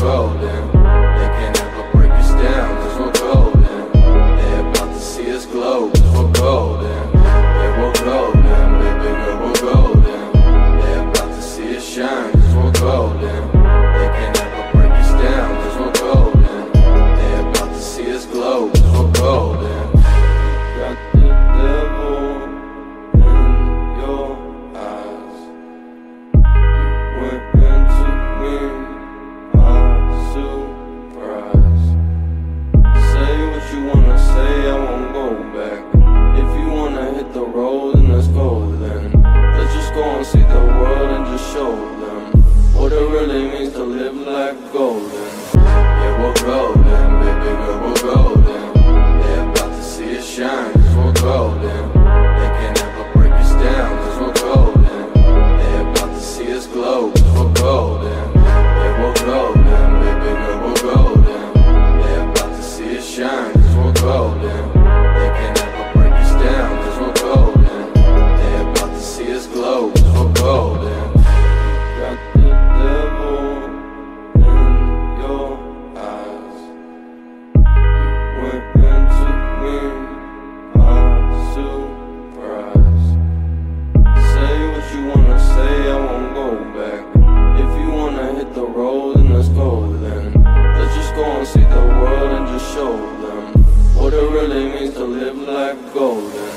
road. black golden. Yeah, we're golden, baby girl, we're golden. They're about to see us shine, cause we're golden. They can never break us down, cause we're golden. They're about to see us glow, cause we're golden. Yeah, we're golden, baby girl, we're golden. They're about to see us shine, cause we're golden. gold. Eh?